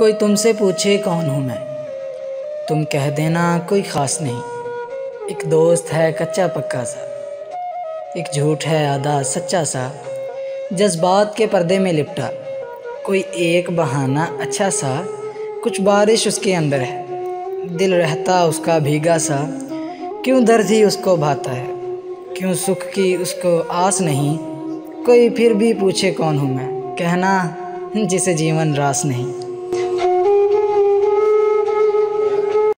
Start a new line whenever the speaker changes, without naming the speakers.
कोई तुमसे पूछे कौन हूँ मैं? तुम कह देना कोई ख़ास नहीं। एक दोस्त है कच्चा पक्का सा। एक झूठ है आधा सच्चा सा। जज्बात के पर्दे में लिपटा। कोई एक बहाना अच्छा सा। कुछ बारिश उसके अंदर है। दिल रहता उसका भीगा सा। क्यों दर्द ही उसको भाता है? क्यों सुख की उसको आस नहीं? कोई फिर भी पूछे कौन हूँ मैं? कहना जिसे जीवन रास नहीं।